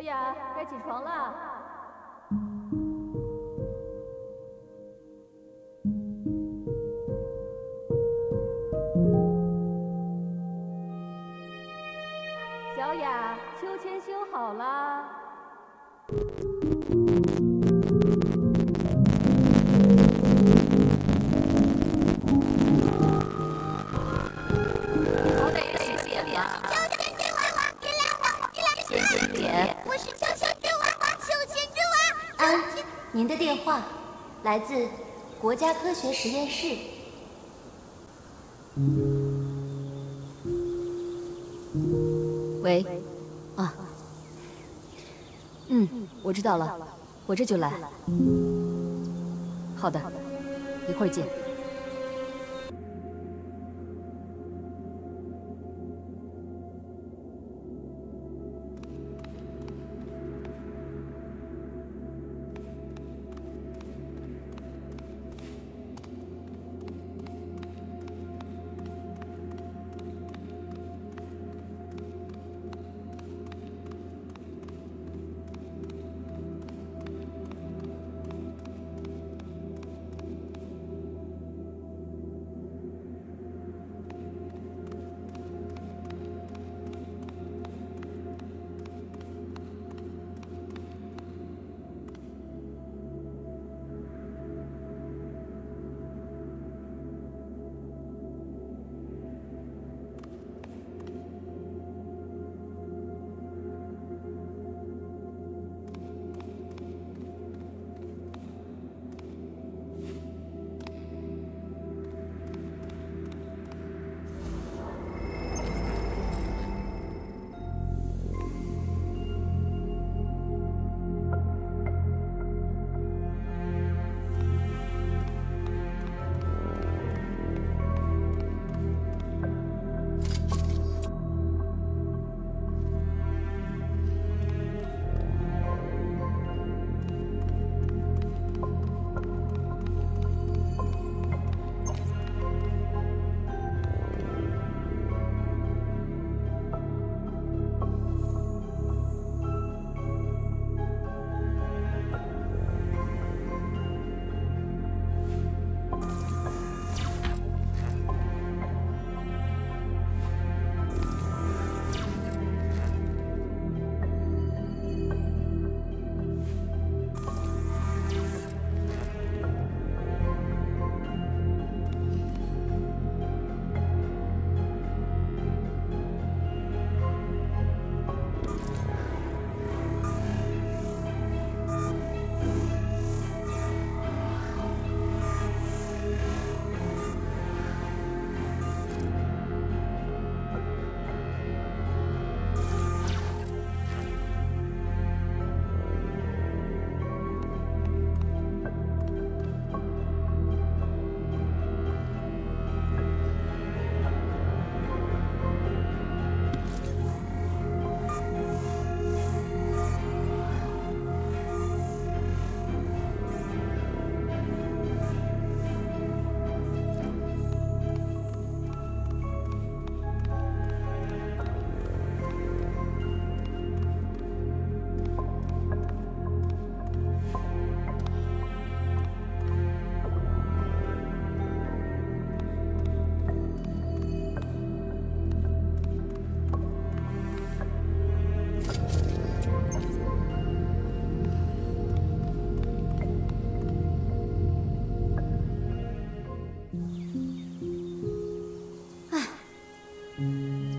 小雅，该起床了。您的电话来自国家科学实验室。喂，啊，嗯，我知道了，我这就来。好的，一会儿见。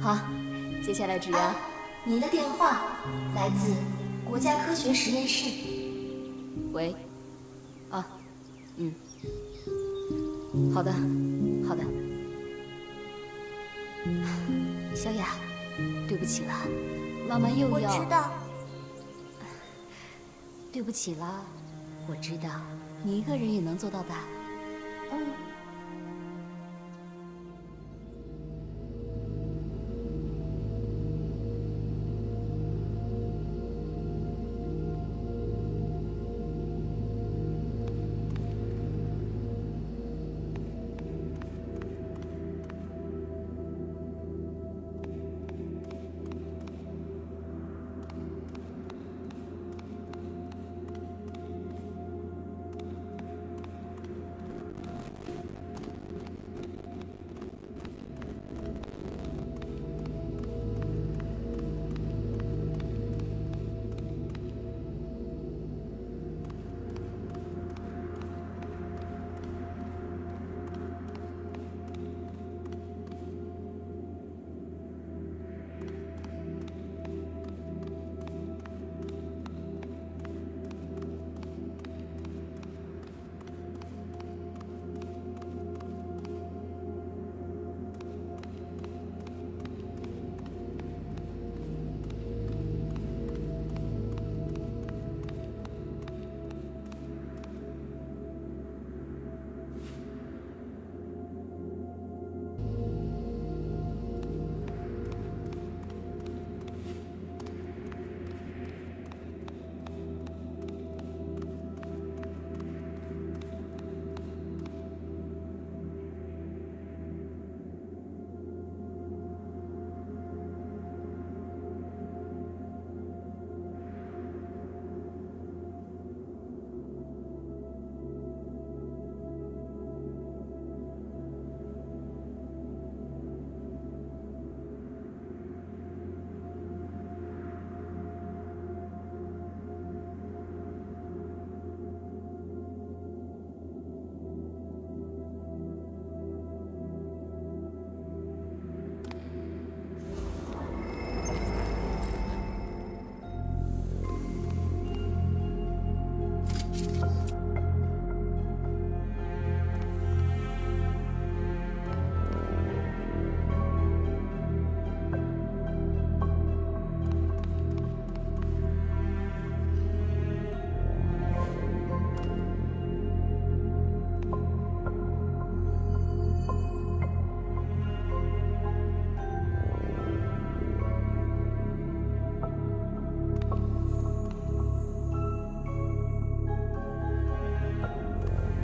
好，接下来只要您的电话来自国家科学实验室。喂，啊，嗯，好的，好的。小雅，对不起了，妈妈又要……我知道。对不起了，我知道你一个人也能做到的。嗯。